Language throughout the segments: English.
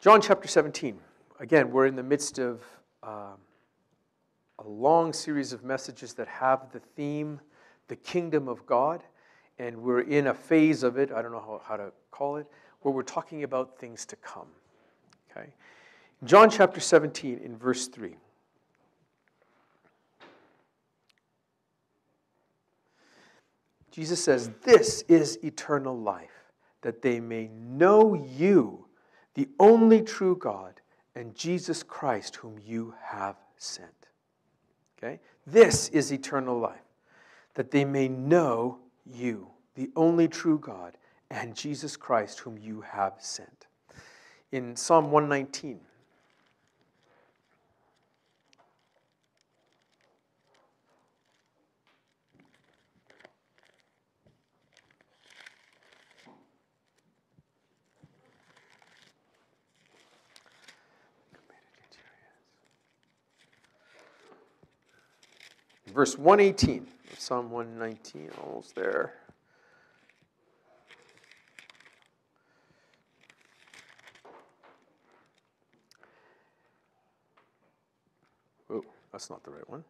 John chapter 17. Again, we're in the midst of um, a long series of messages that have the theme, the kingdom of God. And we're in a phase of it, I don't know how, how to call it, where we're talking about things to come. Okay? John chapter 17, in verse 3. Jesus says, This is eternal life, that they may know you, the only true God, and Jesus Christ, whom you have sent. Okay? This is eternal life, that they may know you, the only true God, and Jesus Christ, whom you have sent. In Psalm 119, verse 118 Psalm 119, almost there. Oh, that's not the right one.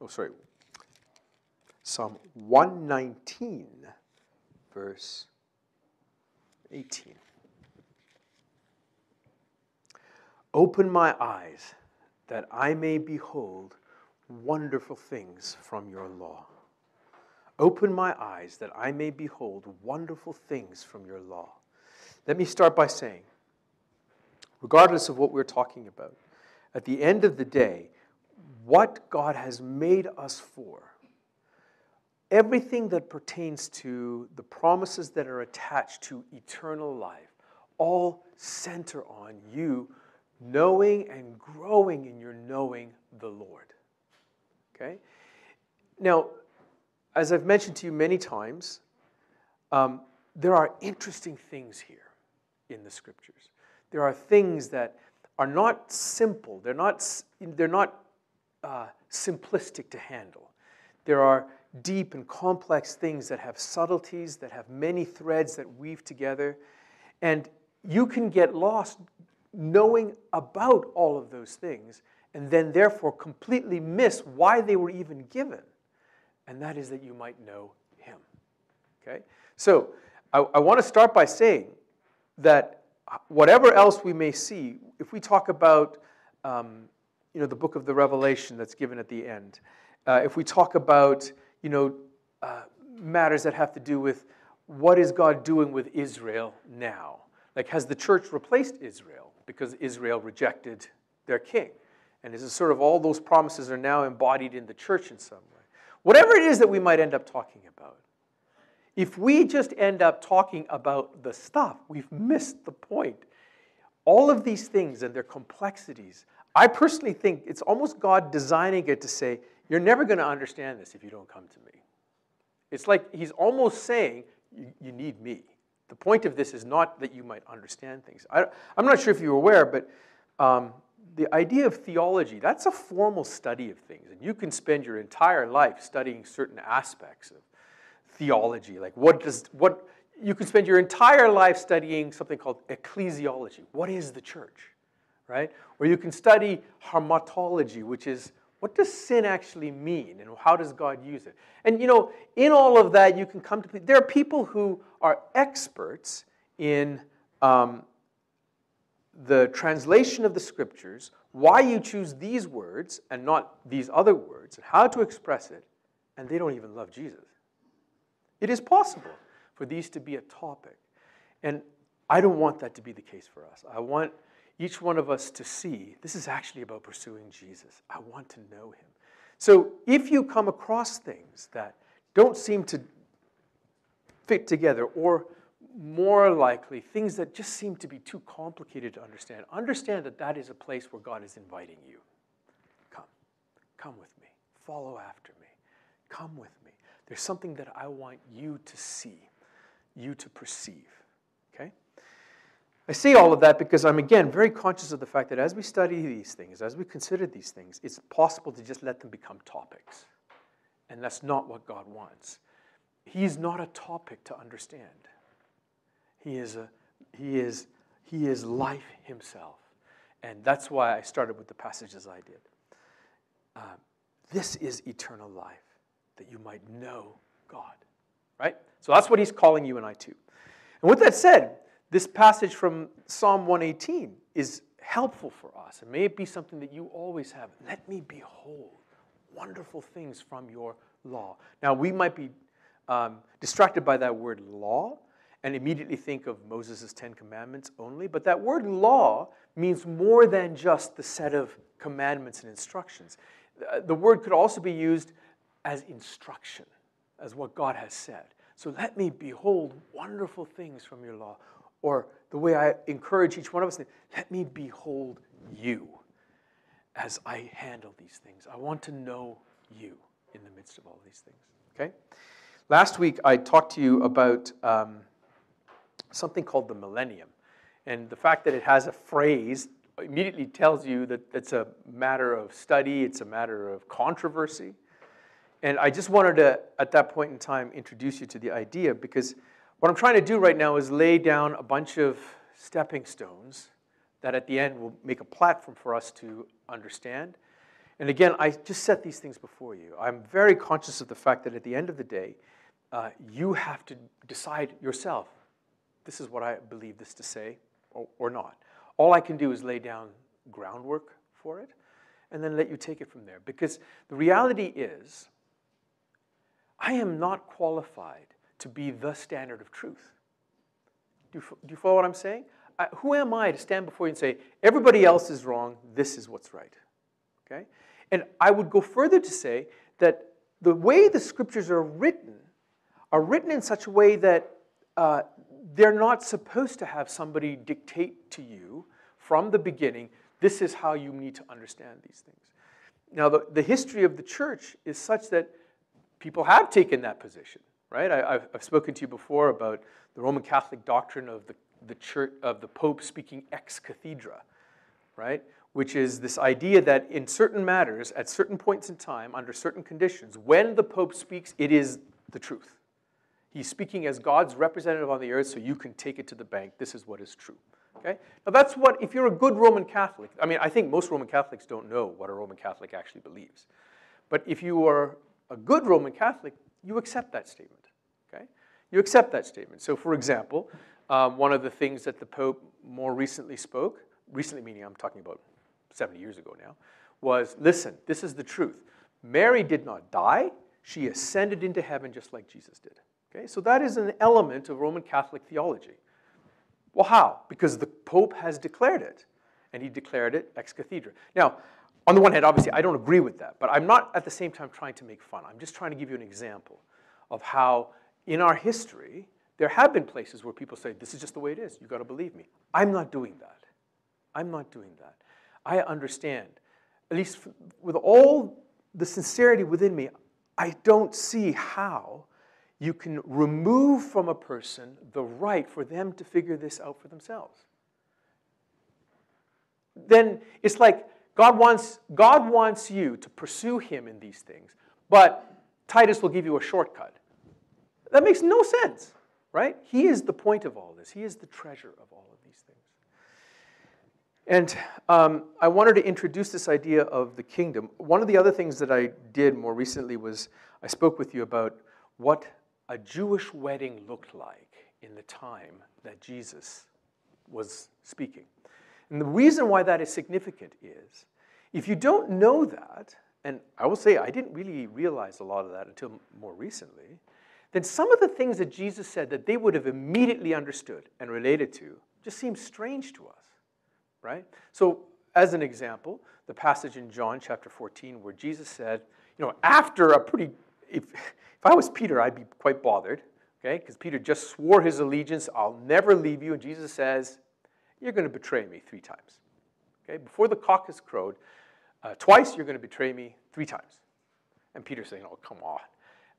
Oh, sorry. Psalm 119, verse 18. Open my eyes that I may behold wonderful things from your law. Open my eyes that I may behold wonderful things from your law. Let me start by saying, regardless of what we're talking about, at the end of the day, what God has made us for, everything that pertains to the promises that are attached to eternal life, all center on you knowing and growing in your knowing the Lord. Okay? Now, as I've mentioned to you many times, um, there are interesting things here in the scriptures. There are things that are not simple, they're not, they're not uh, simplistic to handle. There are deep and complex things that have subtleties, that have many threads that weave together. And you can get lost knowing about all of those things and then therefore completely miss why they were even given. And that is that you might know Him. Okay? So I, I want to start by saying that whatever else we may see, if we talk about um, you know, the book of the Revelation that's given at the end, uh, if we talk about you know, uh, matters that have to do with what is God doing with Israel now, like has the church replaced Israel because Israel rejected their king? And is sort of all those promises are now embodied in the church in some way. Whatever it is that we might end up talking about, if we just end up talking about the stuff, we've missed the point. All of these things and their complexities, I personally think it's almost God designing it to say, You're never going to understand this if you don't come to me. It's like He's almost saying, You, need me. The point of this is not that you might understand things. I, am not sure if you're aware, but um, the idea of theology, that's a formal study of things. And you can spend your entire life studying certain aspects of theology. Like what does, what, you can spend your entire life studying something called ecclesiology. What is the church? Right? Or you can study hamartology, which is what does sin actually mean and how does God use it? And you know, in all of that, you can come to, there are people who are experts in um, the translation of the scriptures, why you choose these words and not these other words, and how to express it, and they don't even love Jesus. It is possible for these to be a topic. And I don't want that to be the case for us. I want each one of us to see this is actually about pursuing Jesus. I want to know him. So if you come across things that don't seem to fit together or more likely, things that just seem to be too complicated to understand, understand that that is a place where God is inviting you. Come. Come with me. Follow after me. Come with me. There's something that I want you to see, you to perceive. I say all of that because I'm, again, very conscious of the fact that as we study these things, as we consider these things, it's possible to just let them become topics. And that's not what God wants. He's not a topic to understand. He is a, he is, he is life himself. And that's why I started with the passages I did. Uh, this is eternal life, that you might know God. Right? So that's what he's calling you and I to. And with that said, this passage from Psalm 118 is helpful for us. And may it be something that you always have. Let me behold wonderful things from your law. Now, we might be um, distracted by that word law and immediately think of Moses' Ten Commandments only, but that word law means more than just the set of commandments and instructions. Uh, the word could also be used as instruction, as what God has said. So let me behold wonderful things from your law. Or the way I encourage each one of us, let me behold you as I handle these things. I want to know you in the midst of all these things. Okay? Last week I talked to you about um, something called the millennium. And the fact that it has a phrase immediately tells you that it's a matter of study, it's a matter of controversy. And I just wanted to, at that point in time, introduce you to the idea because what I'm trying to do right now is lay down a bunch of stepping stones that at the end will make a platform for us to understand. And again, I just set these things before you. I'm very conscious of the fact that at the end of the day, uh, you have to decide yourself this is what I believe this to say or, or not. All I can do is lay down groundwork for it and then let you take it from there. Because the reality is, I am not qualified to be the standard of truth. Do you, do you follow what I'm saying? I, who am I to stand before you and say, everybody else is wrong, this is what's right? Okay? And I would go further to say that the way the scriptures are written are written in such a way that uh, they're not supposed to have somebody dictate to you from the beginning, this is how you need to understand these things. Now, the, the history of the church is such that people have taken that position, right? I, have I've spoken to you before about the Roman Catholic doctrine of the, the church of the Pope speaking ex cathedra, right? Which is this idea that in certain matters, at certain points in time, under certain conditions, when the Pope speaks, it is the truth. He's speaking as God's representative on the earth, so you can take it to the bank. This is what is true. Okay? Now, that's what, if you're a good Roman Catholic, I mean, I think most Roman Catholics don't know what a Roman Catholic actually believes. But if you are a good Roman Catholic, you accept that statement. You accept that statement. So, for example, um, one of the things that the Pope more recently spoke, recently meaning I'm talking about 70 years ago now, was listen, this is the truth. Mary did not die, she ascended into heaven just like Jesus did. Okay, so that is an element of Roman Catholic theology. Well, how? Because the Pope has declared it, and he declared it ex cathedra. Now, on the one hand, obviously, I don't agree with that, but I'm not at the same time trying to make fun. I'm just trying to give you an example of how, in our history, there have been places where people say, This is just the way it is. You've got to believe me. I'm not doing that. I'm not doing that. I understand, at least with all the sincerity within me, I don't see how you can remove from a person the right for them to figure this out for themselves. Then it's like God wants, God wants you to pursue Him in these things, but Titus will give you a shortcut. That makes no sense, right? He is the point of all this, He is the treasure of all of these things. And um, I wanted to introduce this idea of the kingdom. One of the other things that I did more recently was I spoke with you about what a Jewish wedding looked like in the time that Jesus was speaking. And the reason why that is significant is if you don't know that, and I will say I didn't really realize a lot of that until more recently, then some of the things that Jesus said that they would have immediately understood and related to just seem strange to us, right? So, as an example, the passage in John chapter 14 where Jesus said, you know, after a pretty, if, if I was Peter, I'd be quite bothered, okay? Because Peter just swore his allegiance, I'll never leave you. And Jesus says, You're going to betray me three times. Okay? Before the cock has crowed, uh, twice you're going to betray me three times. And Peter's saying, Oh, come on.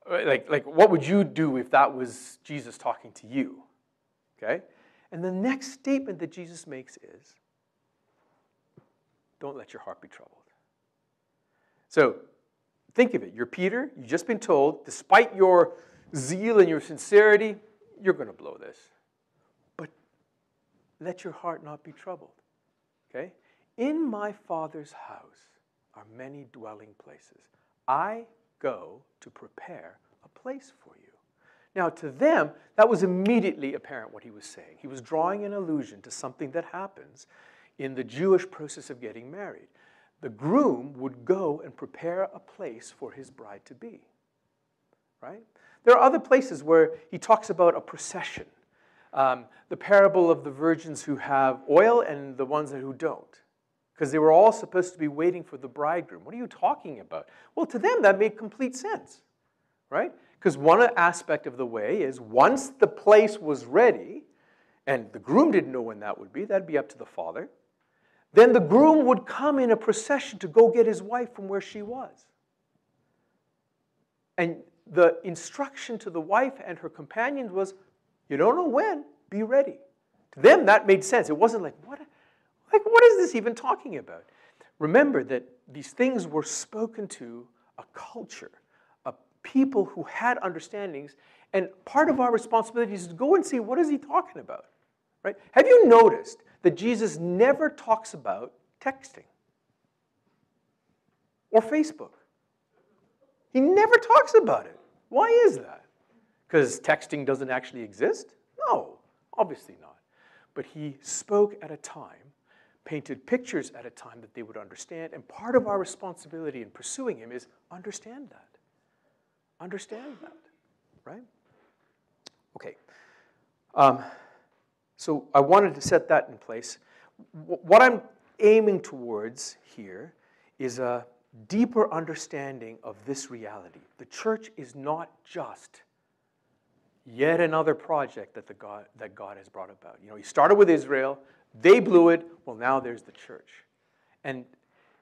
Like, like, what would you do if that was Jesus talking to you? Okay? And the next statement that Jesus makes is, Don't let your heart be troubled. So, Think of it. You're Peter. You've just been told, despite your zeal and your sincerity, you're going to blow this. But let your heart not be troubled. Okay? In my Father's house are many dwelling places. I go to prepare a place for you. Now, to them, that was immediately apparent what he was saying. He was drawing an allusion to something that happens in the Jewish process of getting married. The groom would go and prepare a place for his bride to be. Right? There are other places where he talks about a procession. Um, the parable of the virgins who have oil and the ones who don't. Because they were all supposed to be waiting for the bridegroom. What are you talking about? Well, to them, that made complete sense. Right? Because one aspect of the way is once the place was ready, and the groom didn't know when that would be, that'd be up to the father, then the groom would come in a procession to go get his wife from where she was. And the instruction to the wife and her companions was, you don't know when, be ready. To them, that made sense. It wasn't like, what, like, what is this even talking about? Remember that these things were spoken to a culture, a people who had understandings, and part of our responsibility is to go and see what is he talking about, right? Have you noticed that Jesus never talks about texting or Facebook? He never talks about it. Why is that? Because texting doesn't actually exist? No, obviously not. But he spoke at a time, painted pictures at a time that they would understand, and part of our responsibility in pursuing him is understand that. Understand that, right? Okay. Um, so I wanted to set that in place. What I'm aiming towards here is a deeper understanding of this reality. The church is not just yet another project that, the God, that God has brought about. You know, he started with Israel, they blew it, well, now there's the church. And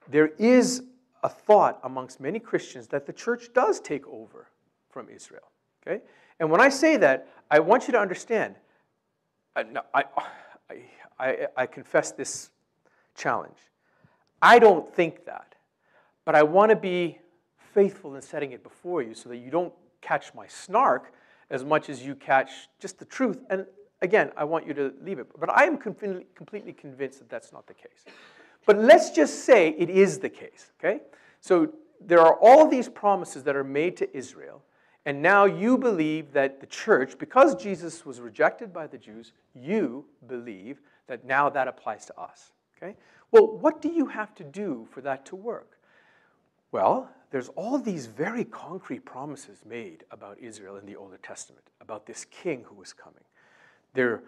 there is a thought amongst many Christians that the church does take over from Israel. Okay? And when I say that, I want you to understand, I, I, I, I confess this challenge. I don't think that. But I want to be faithful in setting it before you so that you don't catch my snark as much as you catch just the truth. And again, I want you to leave it. But I am completely convinced that that's not the case. But let's just say it is the case, okay? So there are all these promises that are made to Israel, and now you believe that the church, because Jesus was rejected by the Jews, you believe that now that applies to us, okay? Well, what do you have to do for that to work? Well, there's all these very concrete promises made about Israel in the Old Testament, about this king who was coming. There,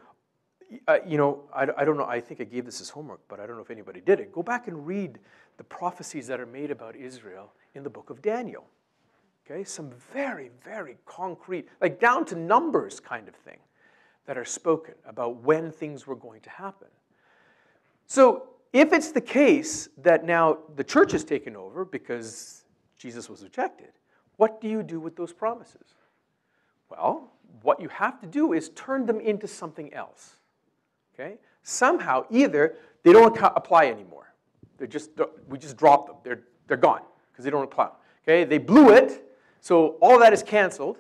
uh, you know, I, I don't know, I think I gave this as homework, but I don't know if anybody did it. Go back and read the prophecies that are made about Israel in the book of Daniel. Okay, some very, very concrete, like down to numbers kind of thing that are spoken about when things were going to happen. So if it's the case that now the church has taken over because Jesus was rejected, what do you do with those promises? Well, what you have to do is turn them into something else. Okay? Somehow, either they don't apply anymore. They're just, we just drop them. They're, they're gone because they don't apply. Okay? They blew it, so all that is canceled.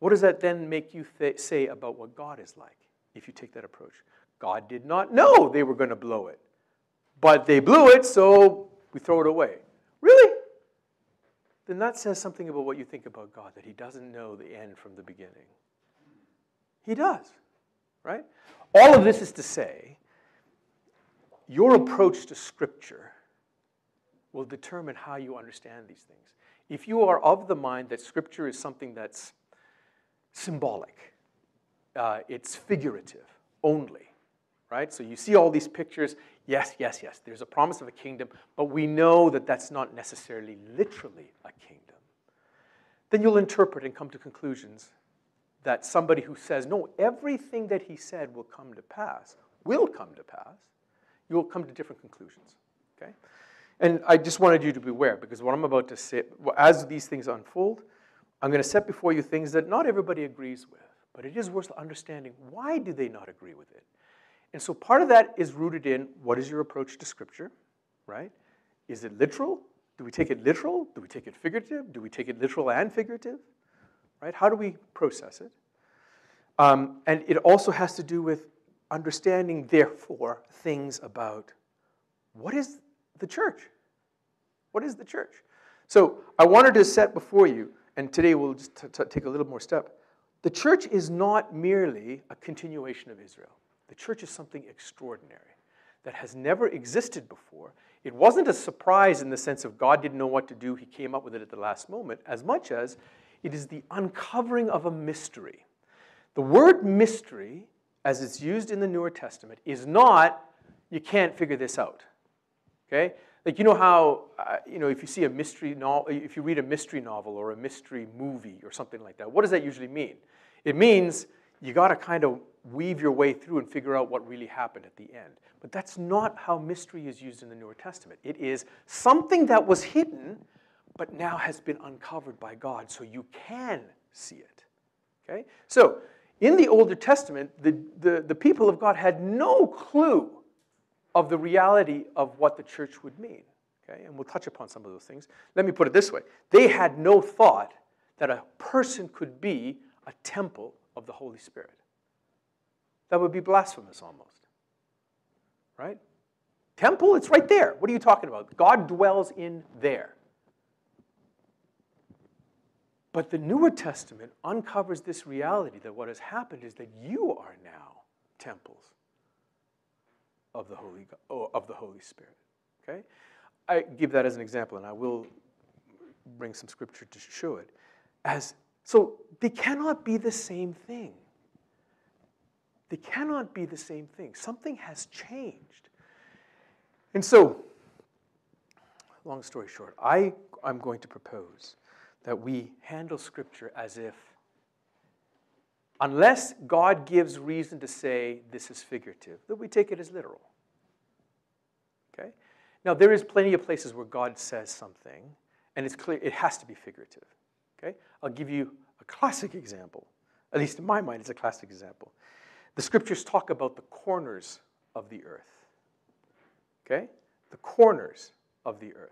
What does that then make you th- say about what God is like if you take that approach? God did not know they were going to blow it. But they blew it, so we throw it away. Then that says something about what you think about God, that He doesn't know the end from the beginning. He does, right? All of this is to say, your approach to Scripture will determine how you understand these things. If you are of the mind that Scripture is something that's symbolic, uh, it's figurative only, right? So you see all these pictures. Yes, yes, yes, there's a promise of a kingdom, but we know that that's not necessarily literally a kingdom. Then you'll interpret and come to conclusions that somebody who says, no, everything that he said will come to pass, will come to pass, you'll come to different conclusions. Okay? And I just wanted you to be aware because what I'm about to say, as these things unfold, I'm going to set before you things that not everybody agrees with, but it is worth understanding why do they not agree with it? And so part of that is rooted in what is your approach to Scripture, right? Is it literal? Do we take it literal? Do we take it figurative? Do we take it literal and figurative? Right? How do we process it? Um, and it also has to do with understanding, therefore, things about what is the church? What is the church? So I wanted to set before you, and today we'll just take a little more step. The church is not merely a continuation of Israel. The church is something extraordinary that has never existed before. It wasn't a surprise in the sense of God didn't know what to do, he came up with it at the last moment, as much as it is the uncovering of a mystery. The word mystery, as it's used in the Newer Testament, is not, you can't figure this out. Okay? Like, you know how, uh, you know, if you see a mystery novel, if you read a mystery novel or a mystery movie or something like that, what does that usually mean? It means you got to kind of weave your way through and figure out what really happened at the end. But that's not how mystery is used in the Newer Testament. It is something that was hidden, but now has been uncovered by God, so you can see it. Okay? So, in the Older Testament, the, the, the people of God had no clue of the reality of what the church would mean. Okay? And we'll touch upon some of those things. Let me put it this way they had no thought that a person could be a temple of the Holy Spirit. That would be blasphemous almost. Right? Temple, it's right there. What are you talking about? God dwells in there. But the Newer Testament uncovers this reality that what has happened is that you are now temples of the Holy, oh, of the Holy Spirit. Okay? I give that as an example, and I will bring some scripture to show it. As, so they cannot be the same thing. They cannot be the same thing. Something has changed. And so, long story short, I, I'm going to propose that we handle Scripture as if, unless God gives reason to say this is figurative, that we take it as literal. Okay? Now, there is plenty of places where God says something, and it's clear it has to be figurative. Okay? I'll give you a classic example. At least in my mind, it's a classic example. The scriptures talk about the corners of the earth. Okay? The corners of the earth.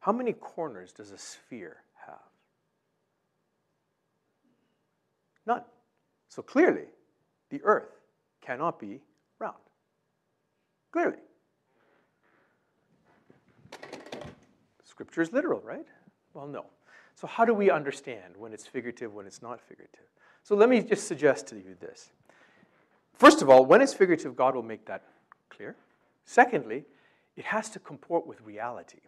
How many corners does a sphere have? None. So clearly, the earth cannot be round. Clearly. Scripture is literal, right? Well, no. So, how do we understand when it's figurative, when it's not figurative? So let me just suggest to you this. First of all, when it's figurative, God will make that clear. Secondly, it has to comport with reality.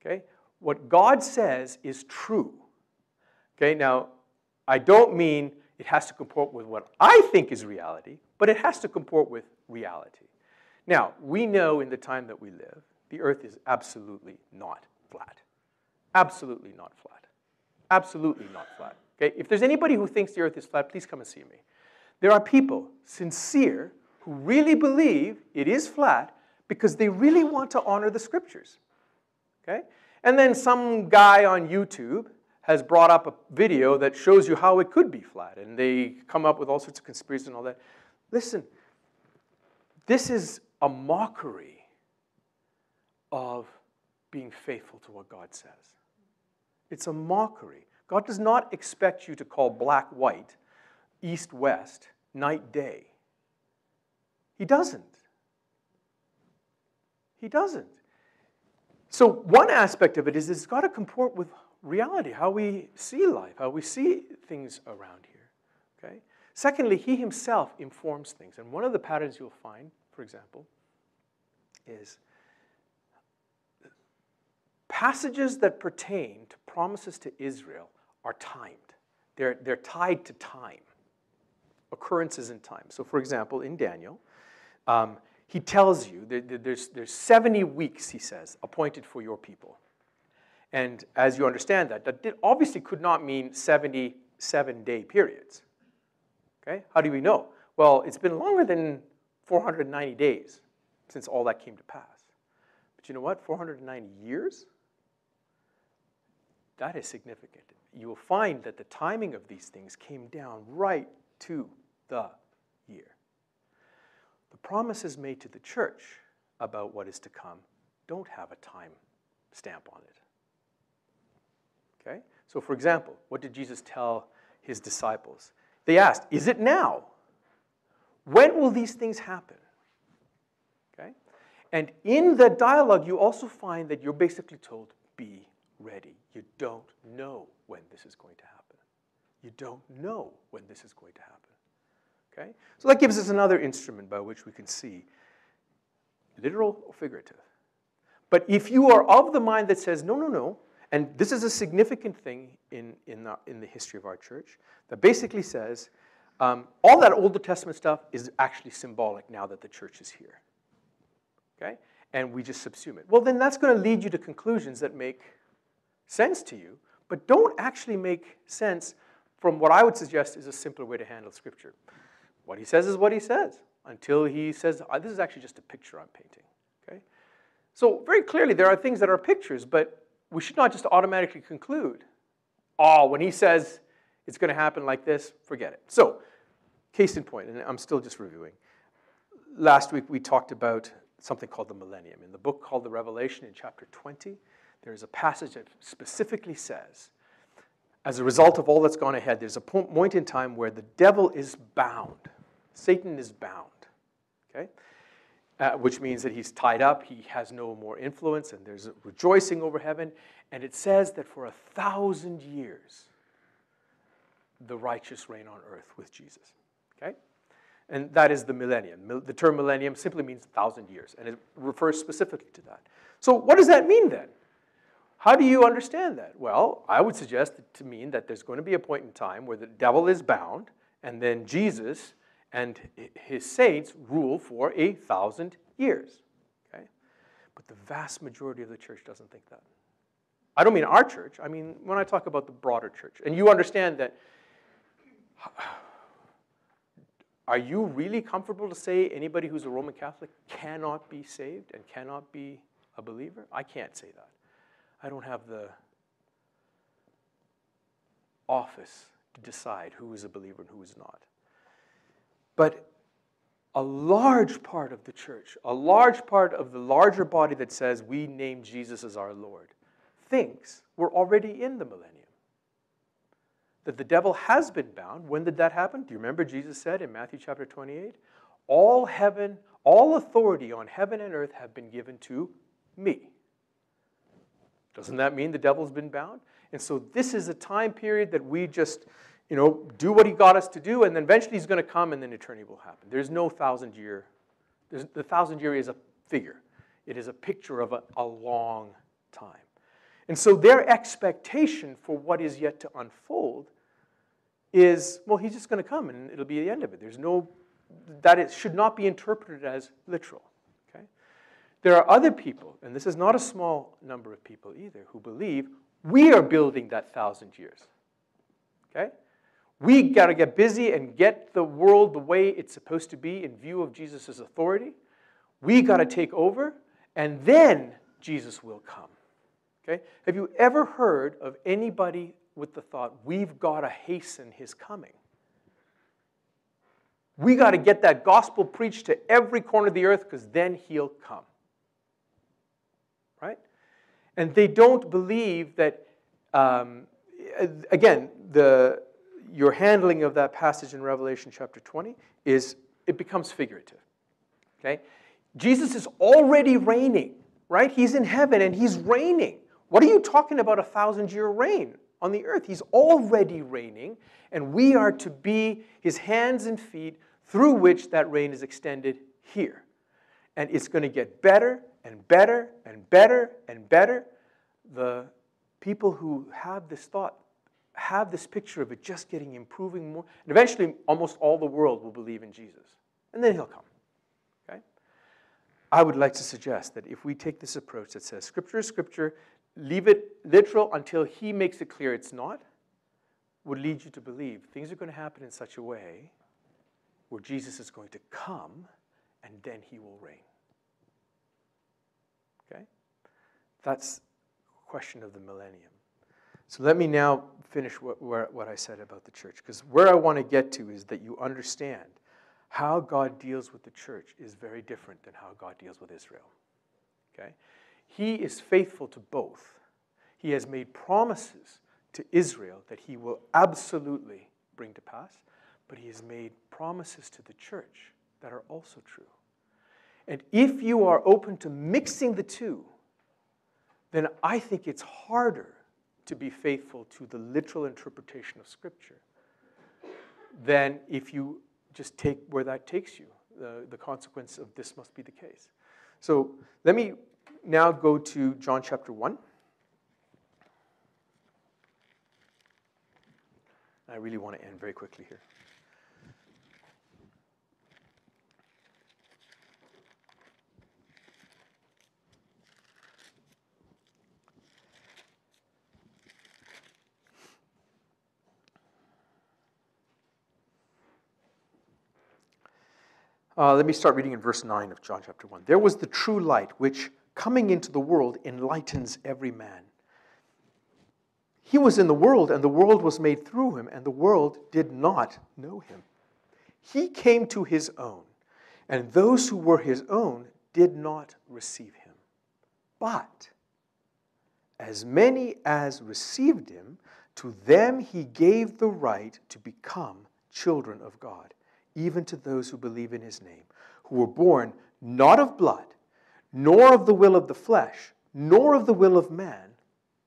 Okay? What God says is true. Okay, now, I don't mean it has to comport with what I think is reality, but it has to comport with reality. Now, we know in the time that we live, the earth is absolutely not flat. Absolutely not flat. Absolutely not flat. Okay? If there's anybody who thinks the earth is flat, please come and see me. There are people, sincere, who really believe it is flat because they really want to honor the scriptures. Okay? And then some guy on YouTube has brought up a video that shows you how it could be flat, and they come up with all sorts of conspiracies and all that. Listen, this is a mockery of being faithful to what God says. It's a mockery. God does not expect you to call black white, east west, night day. He doesn't. He doesn't. So, one aspect of it is it's got to comport with reality, how we see life, how we see things around here. Okay? Secondly, he himself informs things. And one of the patterns you'll find, for example, is passages that pertain to promises to Israel are timed. They're, they're tied to time, occurrences in time. So, for example, in Daniel, um, he tells you there's, there's 70 weeks, he says, appointed for your people. And as you understand that, that obviously could not mean 77 day periods. Okay? How do we know? Well, it's been longer than 490 days since all that came to pass. But you know what? 490 years? That is significant you will find that the timing of these things came down right to the year. The promises made to the church about what is to come don't have a time stamp on it. Okay? So, for example, what did Jesus tell his disciples? They asked, Is it now? When will these things happen? Okay? And in the dialogue, you also find that you're basically told, be ready. You don't know when this is going to happen. You don't know when this is going to happen. Okay? So that gives us another instrument by which we can see literal or figurative. But if you are of the mind that says, no, no, no, and this is a significant thing in, in, the, in the history of our church, that basically says um, all that Old Testament stuff is actually symbolic now that the church is here. Okay? And we just subsume it. Well, then that's going to lead you to conclusions that make sense to you, but don't actually make sense from what I would suggest is a simpler way to handle Scripture. What he says is what he says until he says, oh, This is actually just a picture I'm painting. Okay? So, very clearly, there are things that are pictures, but we should not just automatically conclude, oh, when he says it's going to happen like this, forget it. So, case in point, and I'm still just reviewing. Last week we talked about something called the millennium. In the book called the Revelation, in chapter 20, there's a passage that specifically says, as a result of all that's gone ahead, there's a point in time where the devil is bound. Satan is bound. Okay? Uh, which means that he's tied up, he has no more influence, and there's rejoicing over heaven. And it says that for a thousand years, the righteous reign on earth with Jesus. Okay? And that is the millennium. The term millennium simply means thousand years, and it refers specifically to that. So, what does that mean then? How do you understand that? Well, I would suggest to mean that there's going to be a point in time where the devil is bound, and then Jesus and his saints rule for a thousand years. Okay? But the vast majority of the church doesn't think that. I don't mean our church, I mean when I talk about the broader church. And you understand that. Are you really comfortable to say anybody who's a Roman Catholic cannot be saved and cannot be a believer? I can't say that. I don't have the office to decide who is a believer and who is not. But a large part of the church, a large part of the larger body that says we name Jesus as our Lord, thinks we're already in the millennium. That the devil has been bound. When did that happen? Do you remember Jesus said in Matthew chapter 28? All heaven, all authority on heaven and earth have been given to me. Doesn't that mean the devil's been bound? And so this is a time period that we just you know, do what he got us to do, and then eventually he's going to come, and then eternity will happen. There's no thousand year. The thousand year is a figure. It is a picture of a, a long time. And so their expectation for what is yet to unfold is, well, he's just going to come, and it'll be the end of it. There's no that it should not be interpreted as literal. There are other people, and this is not a small number of people either, who believe we are building that thousand years. Okay? We got to get busy and get the world the way it's supposed to be in view of Jesus' authority. We got to take over, and then Jesus will come. Okay? Have you ever heard of anybody with the thought, we've got to hasten his coming? We got to get that gospel preached to every corner of the earth because then he'll come. And they don't believe that, um, again, the your handling of that passage in Revelation chapter 20 is it becomes figurative. Okay? Jesus is already reigning, right? He's in heaven and he's reigning. What are you talking about a thousand year reign on the earth? He's already reigning, and we are to be his hands and feet through which that reign is extended here. And it's going to get better and better better and better. The people who have this thought have this picture of it just getting improving more. And eventually, almost all the world will believe in Jesus. And then he'll come. Okay? I would like to suggest that if we take this approach that says Scripture is Scripture, leave it literal until he makes it clear it's not, would lead you to believe things are going to happen in such a way where Jesus is going to come and then he will reign. Okay? That's a question of the millennium. So let me now finish what, what I said about the church, because where I want to get to is that you understand how God deals with the church is very different than how God deals with Israel. Okay? He is faithful to both. He has made promises to Israel that he will absolutely bring to pass, but he has made promises to the church that are also true. And if you are open to mixing the two, then I think it's harder to be faithful to the literal interpretation of Scripture than if you just take where that takes you. The, the consequence of this must be the case. So let me now go to John chapter 1. I really want to end very quickly here. Uh, let me start reading in verse 9 of John chapter 1. There was the true light, which coming into the world enlightens every man. He was in the world, and the world was made through him, and the world did not know him. He came to his own, and those who were his own did not receive him. But as many as received him, to them he gave the right to become children of God even to those who believe in his name, who were born not of blood, nor of the will of the flesh, nor of the will of man,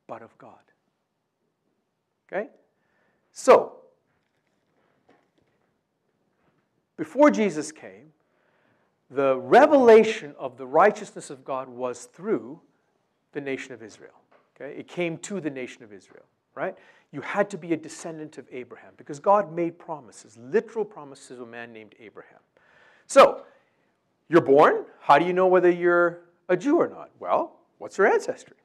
but of God. Okay? So, before Jesus came, the revelation of the righteousness of God was through the nation of Israel. Okay? It came to the nation of Israel, right? You had to be a descendant of Abraham because God made promises, literal promises of a man named Abraham. So, you're born. How do you know whether you're a Jew or not? Well, what's your ancestry?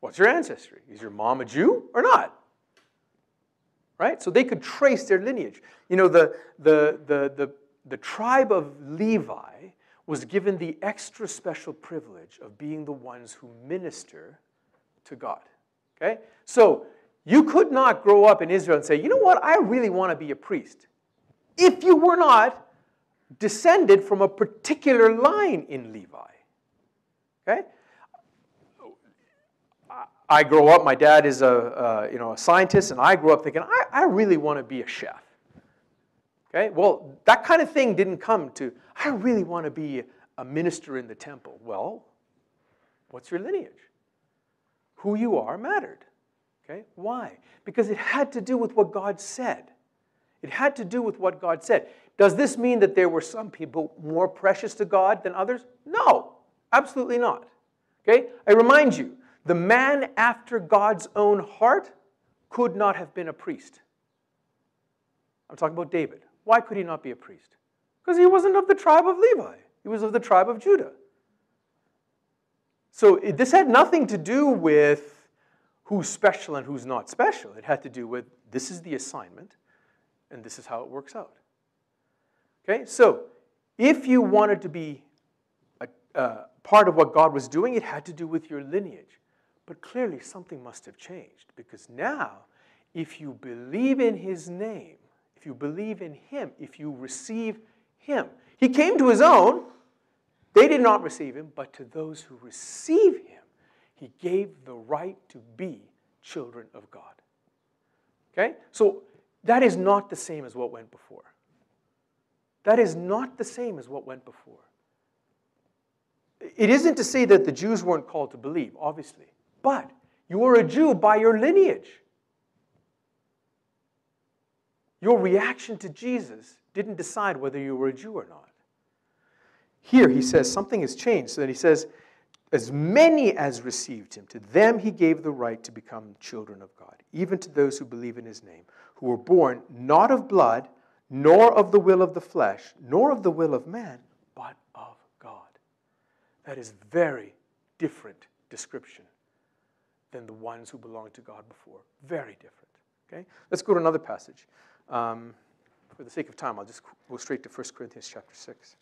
What's your ancestry? Is your mom a Jew or not? Right? So they could trace their lineage. You know, the, the, the, the, the tribe of Levi was given the extra special privilege of being the ones who minister to God. Okay? So you could not grow up in Israel and say, you know what, I really want to be a priest. If you were not descended from a particular line in Levi. Okay? I grow up, my dad is a, you know, a scientist, and I grew up thinking, I, I really want to be a chef. Okay? Well, that kind of thing didn't come to, I really want to be a minister in the temple. Well, what's your lineage? Who you are mattered. Okay? Why? Because it had to do with what God said. It had to do with what God said. Does this mean that there were some people more precious to God than others? No, absolutely not. Okay? I remind you, the man after God's own heart could not have been a priest. I'm talking about David. Why could he not be a priest? Because he wasn't of the tribe of Levi, he was of the tribe of Judah. So it, this had nothing to do with who's special and who's not special. It had to do with this is the assignment, and this is how it works out. Okay, so if you wanted to be a, part of what God was doing, it had to do with your lineage. But clearly, something must have changed because now, if you believe in His name, if you believe in Him, if you receive Him, He came to His own, they did not receive him, but to those who receive him, he gave the right to be children of God. Okay? So that is not the same as what went before. That is not the same as what went before. It isn't to say that the Jews weren't called to believe, obviously, but you are a Jew by your lineage. Your reaction to Jesus didn't decide whether you were a Jew or not. Here he says something has changed. So then he says, as many as received him, to them he gave the right to become children of God, even to those who believe in his name, who were born not of blood, nor of the will of the flesh, nor of the will of man, but of God. That is very different description than the ones who belonged to God before. Very different. Okay? Let's go to another passage. Um, for the sake of time, I'll just go straight to 1 Corinthians chapter 6.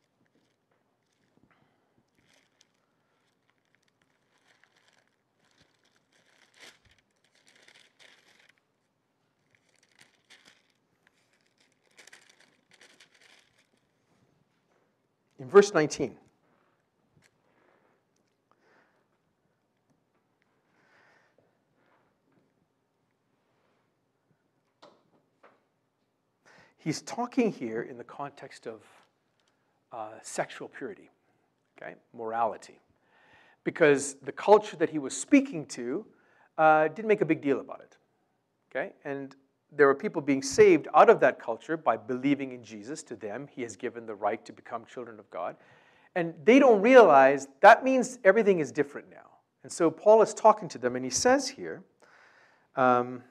In verse 19, he's talking here in the context of uh, sexual purity, okay, morality, because the culture that he was speaking to uh, didn't make a big deal about it, okay, and there were people being saved out of that culture by believing in Jesus. To them, he has given the right to become children of God. And they don't realize that means everything is different now. And so Paul is talking to them, and he says here, um,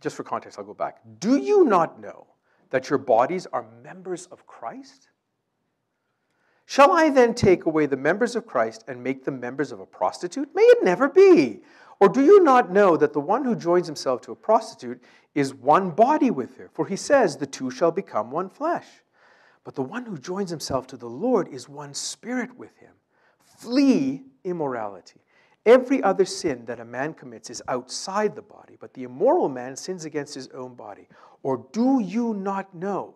just for context, I'll go back. Do you not know that your bodies are members of Christ? Shall I then take away the members of Christ and make them members of a prostitute? May it never be. Or do you not know that the one who joins himself to a prostitute is one body with her? For he says, The two shall become one flesh. But the one who joins himself to the Lord is one spirit with him. Flee immorality. Every other sin that a man commits is outside the body, but the immoral man sins against his own body. Or do you not know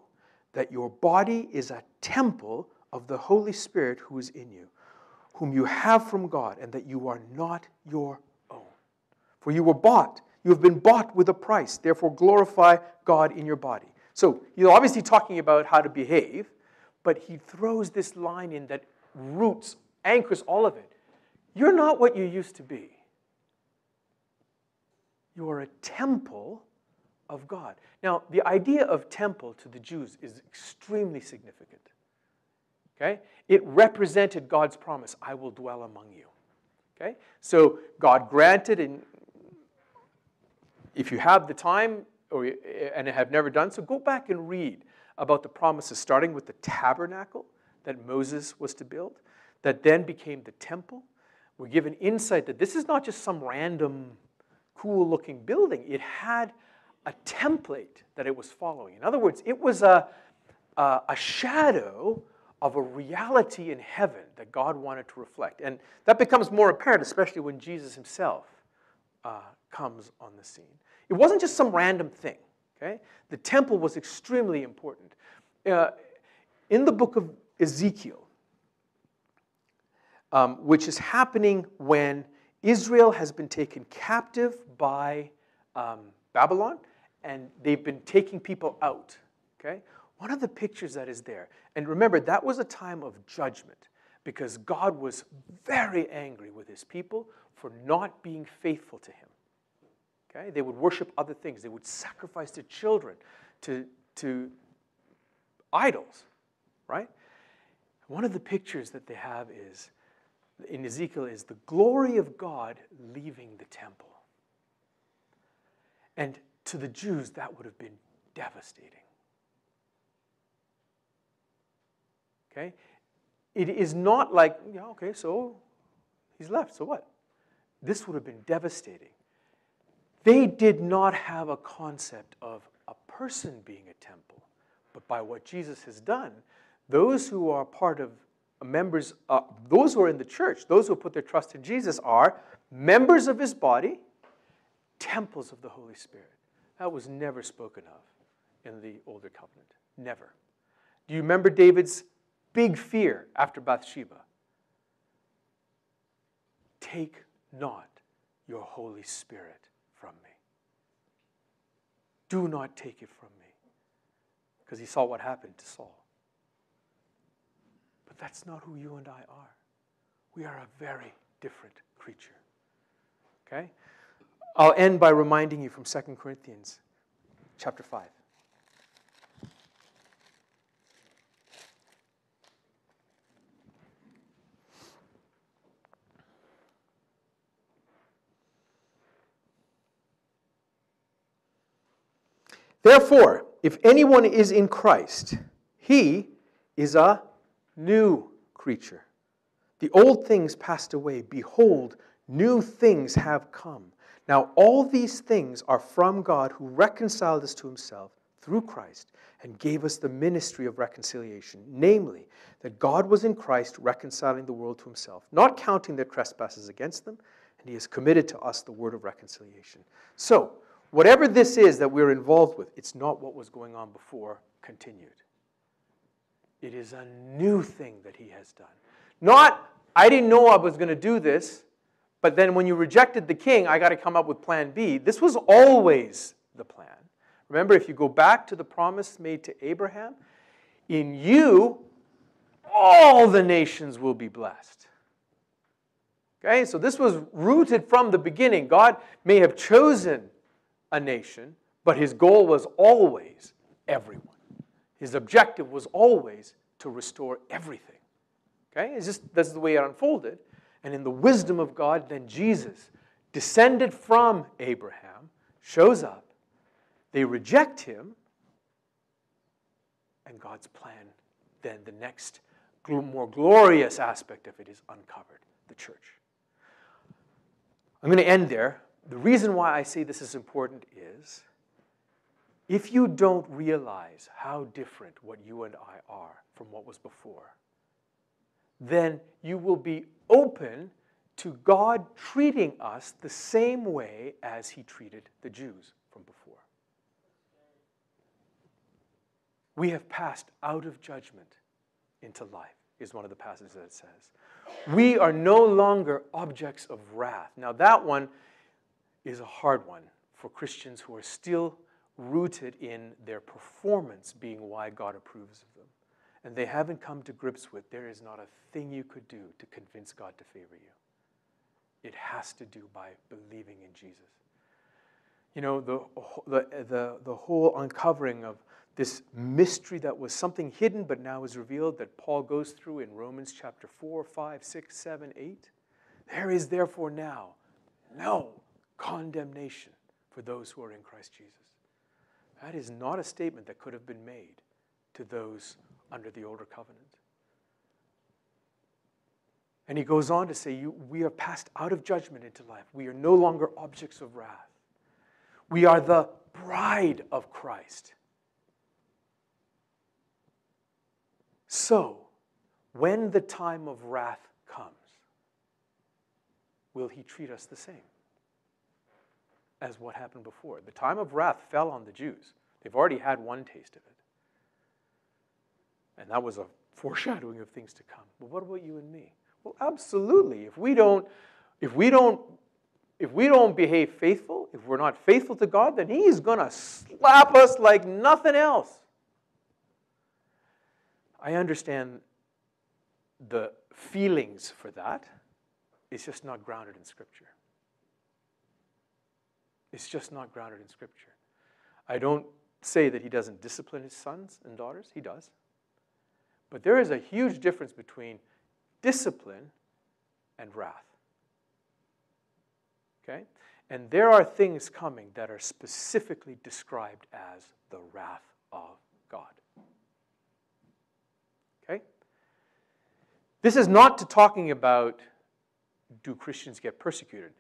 that your body is a temple of the Holy Spirit who is in you, whom you have from God, and that you are not your? For you were bought. You have been bought with a price. Therefore, glorify God in your body. So he's obviously talking about how to behave, but he throws this line in that roots, anchors all of it. You're not what you used to be. You are a temple of God. Now, the idea of temple to the Jews is extremely significant. Okay? It represented God's promise, I will dwell among you. Okay? So God granted, and if you have the time or, eh, and have never done so, go back and read about the promises, starting with the tabernacle that Moses was to build, that then became the temple, we're given insight that this is not just some random cool looking building. It had a template that it was following. In other words, it was a, a, a shadow of a reality in heaven that God wanted to reflect. And that becomes more apparent, especially when Jesus himself uh, comes on the scene. It wasn't just some random thing. Okay? The temple was extremely important. Uh, in the book of Ezekiel, um, which is happening when Israel has been taken captive by um, Babylon and they've been taking people out. Okay? One of the pictures that is there, and remember, that was a time of judgment because God was very angry his people for not being faithful to him. Okay? They would worship other things, they would sacrifice their children to, to idols, right? One of the pictures that they have is in Ezekiel is the glory of God leaving the temple. And to the Jews, that would have been devastating. Okay? It is not like, yeah, okay, so he's left, so what? This would have been devastating. They did not have a concept of a person being a temple, but by what Jesus has done, those who are part of members, uh, those who are in the church, those who put their trust in Jesus, are members of his body, temples of the Holy Spirit. That was never spoken of in the older covenant. Never. Do you remember David's big fear after Bathsheba? Take not your Holy Spirit from me. Do not take it from me. Because he saw what happened to Saul. But that's not who you and I are. We are a very different creature. Okay? I'll end by reminding you from 2 Corinthians chapter 5. Therefore, if anyone is in Christ, he is a new creature. The old things passed away. Behold, new things have come. Now, all these things are from God who reconciled us to himself through Christ and gave us the ministry of reconciliation, namely, that God was in Christ reconciling the world to himself, not counting their trespasses against them, and he has committed to us the word of reconciliation. So, whatever this is that we're involved with, it's not what was going on before continued. It is a new thing that he has done. Not, I didn't know I was going to do this, but then when you rejected the king, I got to come up with plan B. This was always the plan. Remember, if you go back to the promise made to Abraham, in you, all the nations will be blessed. Okay, so this was rooted from the beginning. God may have chosen a nation, but his goal was always everyone. His objective was always to restore everything. Okay, it's just that's the way it unfolded. And in the wisdom of God, then Jesus, descended from Abraham, shows up. They reject him, and God's plan, then the next more glorious aspect of it is uncovered the church. I'm going to end there. The reason why I say this is important is if you don't realize how different what you and I are from what was before, then you will be open to God treating us the same way as he treated the Jews from before. We have passed out of judgment into life, is one of the passages that says. We are no longer objects of wrath. Now, that one is a hard one for Christians who are still rooted in their performance being why God approves of them. And they haven't come to grips with there is not a thing you could do to convince God to favor you. It has to do by believing in Jesus. You know, the, the, the, the whole uncovering of this mystery that was something hidden but now is revealed that Paul goes through in Romans chapter 4, 5, 6, 7, 8. There is therefore now no condemnation for those who are in Christ Jesus. That is not a statement that could have been made to those under the older covenant. And he goes on to say, you, We are passed out of judgment into life. We are no longer objects of wrath. We are the bride of Christ. So, when the time of wrath comes, will he treat us the same as what happened before? The time of wrath fell on the Jews. They've already had one taste of it. And that was a foreshadowing of things to come. But what about you and me? Well, absolutely. If we don't, if we don't, if we don't behave faithful, if we're not faithful to God, then He's gonna slap us like nothing else. I understand the feelings for that. It's just not grounded in Scripture. It's just not grounded in Scripture. I don't say that he doesn't discipline his sons and daughters, he does. But there is a huge difference between discipline and wrath. Okay? And there are things coming that are specifically described as the wrath of God. Okay? This is not to talking about do Christians get persecuted.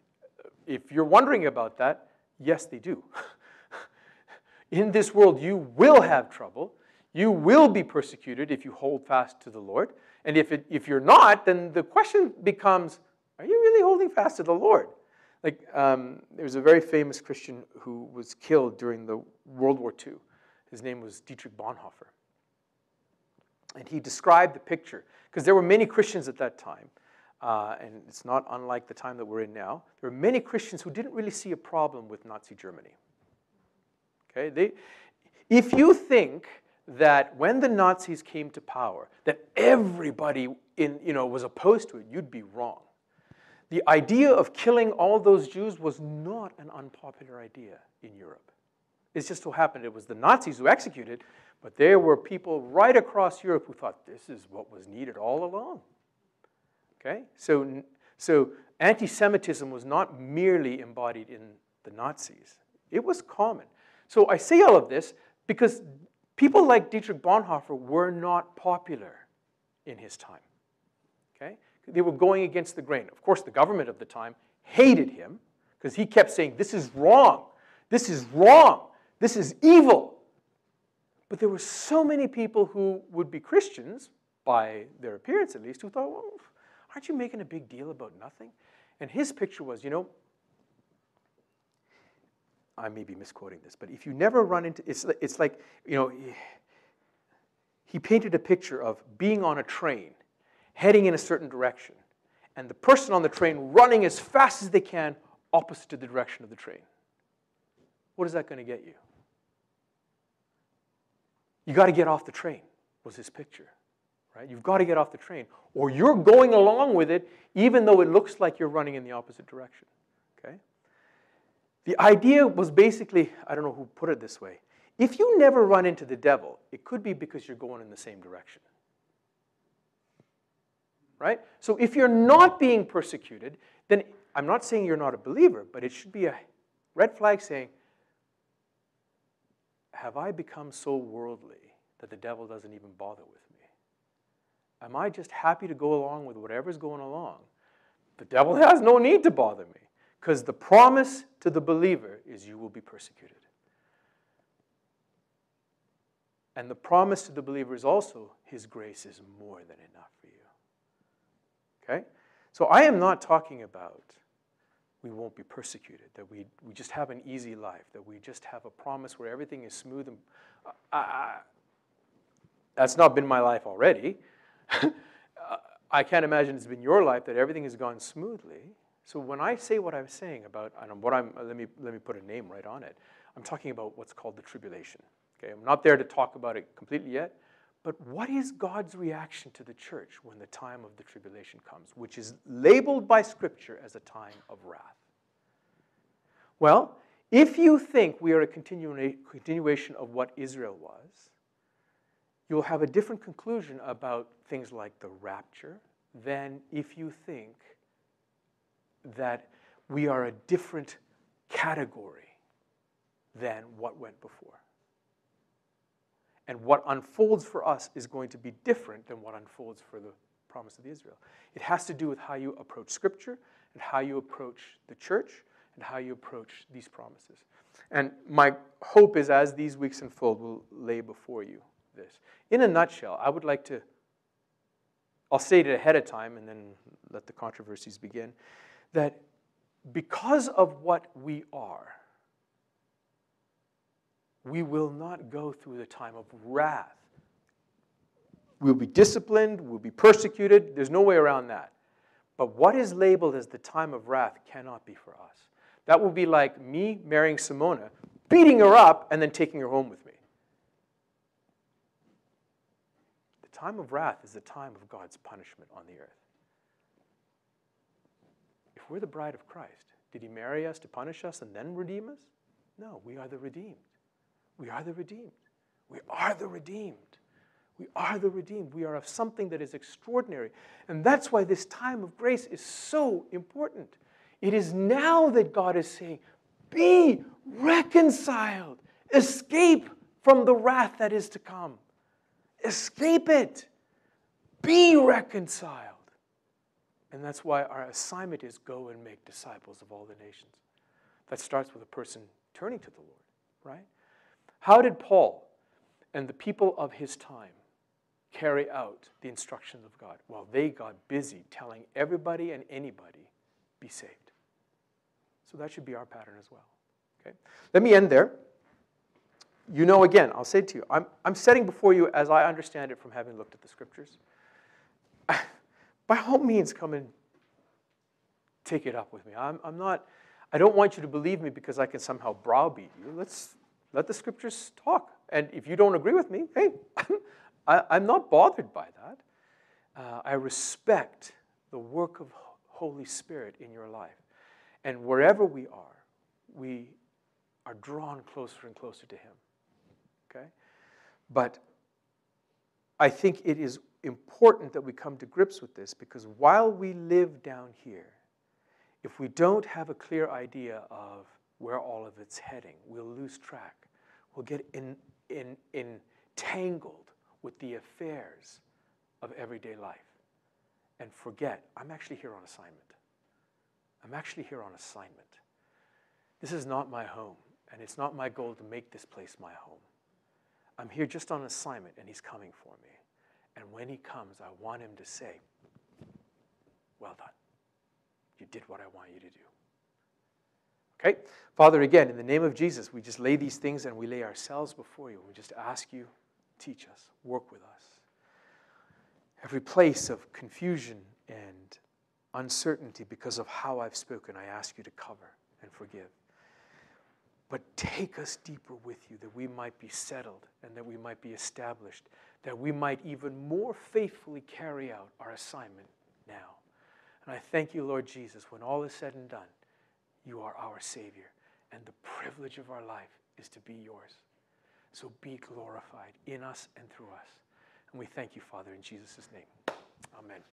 If you're wondering about that, yes, they do. In this world, you will have trouble. You will be persecuted if you hold fast to the Lord. And if, it, if you're not, then the question becomes are you really holding fast to the Lord? Like, um, there was a very famous Christian who was killed during the World War II. His name was Dietrich Bonhoeffer. And he described the picture, because there were many Christians at that time, uh, and it's not unlike the time that we're in now. There were many Christians who didn't really see a problem with Nazi Germany. Okay? They, if you think that when the Nazis came to power, that everybody in, you know, was opposed to it, you'd be wrong. The idea of killing all those Jews was not an unpopular idea in Europe. It just so happened it was the Nazis who executed, but there were people right across Europe who thought this is what was needed all along. Okay? So, so anti Semitism was not merely embodied in the Nazis, it was common. So I say all of this because people like Dietrich Bonhoeffer were not popular in his time. Okay? They were going against the grain. Of course, the government of the time hated him because he kept saying, This is wrong. This is wrong. This is evil. But there were so many people who would be Christians, by their appearance at least, who thought, Well, aren't you making a big deal about nothing? And his picture was, you know, I may be misquoting this, but if you never run into it's it's like you know he painted a picture of being on a train heading in a certain direction and the person on the train running as fast as they can opposite to the direction of the train. What is that going to get you? You got to get off the train, was his picture. Right? You've got to get off the train, or you're going along with it, even though it looks like you're running in the opposite direction. Okay? The idea was basically I don't know who put it this way. If you never run into the devil, it could be because you're going in the same direction. Right? So if you're not being persecuted, then I'm not saying you're not a believer, but it should be a red flag saying, Have I become so worldly that the devil doesn't even bother with me? Am I just happy to go along with whatever's going along? The devil has no need to bother me because the promise to the believer is you will be persecuted. And the promise to the believer is also his grace is more than enough for you. Okay? So I am not talking about we won't be persecuted, that we, we just have an easy life, that we just have a promise where everything is smooth. And, uh, uh that's not been my life already. I can't imagine it's been your life that everything has gone smoothly. So when I say what I'm saying about, and what I'm, uh, let me, let me put a name right on it, I'm talking about what's called the tribulation. Okay, I'm not there to talk about it completely yet, but what is God's reaction to the church when the time of the tribulation comes, which is labeled by Scripture as a time of wrath? Well, if you think we are a continuation of what Israel was, you'll have a different conclusion about things like the rapture than if you think that we are a different category than what went before. And what unfolds for us is going to be different than what unfolds for the promise of Israel. It has to do with how you approach Scripture and how you approach the church and how you approach these promises. And my hope is as these weeks unfold, we'll lay before you this. In a nutshell, I would like to, I'll say it ahead of time and then let the controversies begin, that because of what we are, we will not go through the time of wrath. We'll be disciplined, we'll be persecuted, there's no way around that. But what is labeled as the time of wrath cannot be for us. That will be like me marrying Simona, beating her up, and then taking her home with me. The time of wrath is the time of God's punishment on the earth. If we're the bride of Christ, did he marry us to punish us and then redeem us? No, we are the redeemed. We are the redeemed. We are the redeemed. We are the redeemed. We are of something that is extraordinary. And that's why this time of grace is so important. It is now that God is saying, Be reconciled, escape from the wrath that is to come, escape it, be reconciled. And that's why our assignment is go and make disciples of all the nations. That starts with a person turning to the Lord, right? How did Paul and the people of his time carry out the instructions of God? Well, they got busy telling everybody and anybody, be saved. So that should be our pattern as well. Okay? Let me end there. You know, again, I'll say to you, I'm, I'm setting before you as I understand it from having looked at the scriptures. By all means, come and take it up with me. I'm, I'm not, I don't want you to believe me because I can somehow browbeat you. Let's, let the scriptures talk. And if you don't agree with me, hey, I, am not bothered by that. Uh, I respect the work of Holy Spirit in your life. And wherever we are, we are drawn closer and closer to Him. Okay? But I think it is important that we come to grips with this because while we live down here, if we don't have a clear idea of where all of it's heading, we'll lose track We'll get in, in, entangled with the affairs of everyday life and forget I'm actually here on assignment. I'm actually here on assignment. This is not my home, and it's not my goal to make this place my home. I'm here just on assignment, and He's coming for me. And when He comes, I want Him to say, Well done. You did what I want you to do. Okay? Father, again, in the name of Jesus, we just lay these things and we lay ourselves before you. We just ask you, teach us, work with us. Every place of confusion and uncertainty because of how I've spoken, I ask you to cover and forgive. But take us deeper with you that we might be settled and that we might be established, that we might even more faithfully carry out our assignment now. And I thank you, Lord Jesus, when all is said and done, you are our Savior, and the privilege of our life is to be yours. So be glorified in us and through us. And we thank you, Father, in Jesus' name. Amen.